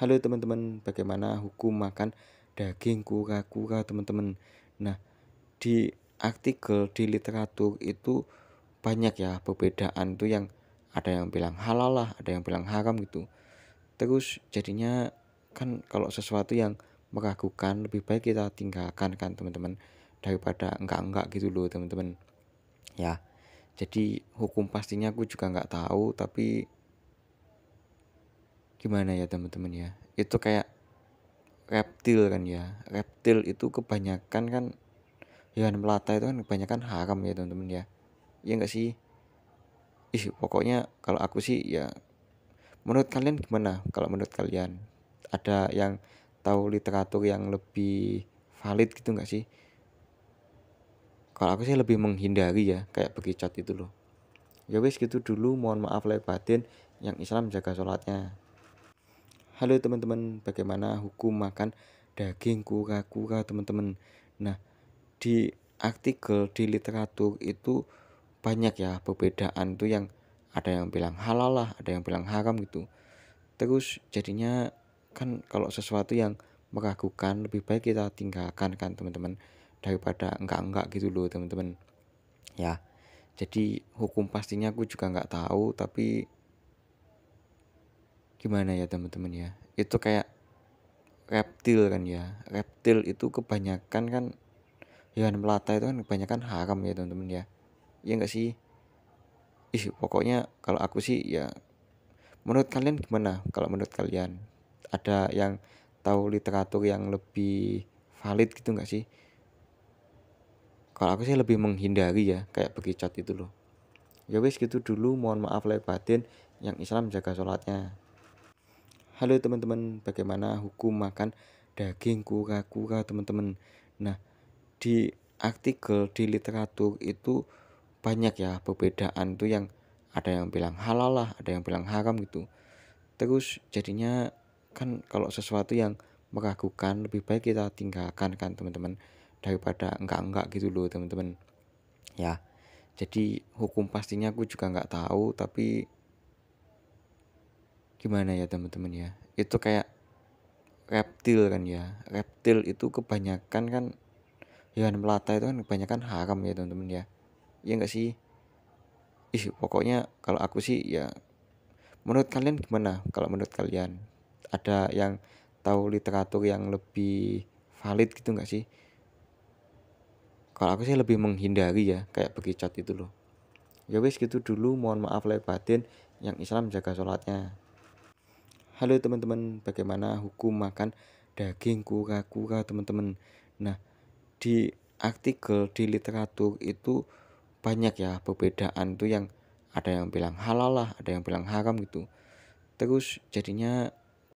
Halo teman-teman, bagaimana hukum makan daging kura-kura teman-teman? Nah, di artikel di literatur itu banyak ya perbedaan tuh yang ada yang bilang halal lah, ada yang bilang haram gitu. Terus jadinya kan kalau sesuatu yang meragukan lebih baik kita tinggalkan kan teman-teman daripada enggak-enggak gitu loh teman-teman. Ya, jadi hukum pastinya aku juga nggak tahu tapi gimana ya teman-teman ya? Itu kayak reptil kan ya? Reptil itu kebanyakan kan hewan melata itu kan kebanyakan haram ya teman-teman ya? Ya enggak sih? Ih pokoknya kalau aku sih ya menurut kalian gimana? Kalau menurut kalian ada yang tahu literatur yang lebih valid gitu enggak sih? Kalau aku sih lebih menghindari ya kayak bekicot itu loh. Ya wes gitu dulu mohon maaf lahir batin yang Islam jaga sholatnya Halo teman-teman, bagaimana hukum makan daging kura-kura teman-teman? Nah, di artikel di literatur itu banyak ya perbedaan tuh yang ada yang bilang halal lah, ada yang bilang haram gitu. Terus jadinya kan kalau sesuatu yang meragukan lebih baik kita tinggalkan kan teman-teman daripada enggak-enggak gitu loh teman-teman. Ya, jadi hukum pastinya aku juga nggak tahu tapi gimana ya teman-teman ya? Itu kayak reptil kan ya? Reptil itu kebanyakan kan hewan melata itu kan kebanyakan haram ya teman-teman ya? Ya enggak sih? Ih pokoknya kalau aku sih ya menurut kalian gimana? Kalau menurut kalian ada yang tahu literatur yang lebih valid gitu enggak sih? Kalau aku sih lebih menghindari ya kayak bekicot itu loh. Ya wes gitu dulu mohon maaf lahir batin yang Islam jaga sholatnya Halo teman-teman, bagaimana hukum makan daging kura-kura teman-teman? Nah, di artikel di literatur itu banyak ya perbedaan tuh yang ada yang bilang halal lah, ada yang bilang haram gitu. Terus jadinya kan kalau sesuatu yang meragukan lebih baik kita tinggalkan kan teman-teman daripada enggak-enggak gitu loh teman-teman. Ya, jadi hukum pastinya aku juga nggak tahu tapi gimana ya teman-teman ya? Itu kayak reptil kan ya? Reptil itu kebanyakan kan hewan melata itu kan kebanyakan haram ya teman-teman ya? Ya enggak sih? Ih pokoknya kalau aku sih ya menurut kalian gimana? Kalau menurut kalian ada yang tahu literatur yang lebih valid gitu enggak sih? Kalau aku sih lebih menghindari ya kayak bekicot itu loh. Ya wes gitu dulu mohon maaf lahir batin yang Islam jaga sholatnya Halo teman-teman, bagaimana hukum makan daging kura-kura teman-teman? Nah, di artikel di literatur itu banyak ya perbedaan tuh yang ada yang bilang halal lah, ada yang bilang haram gitu. Terus jadinya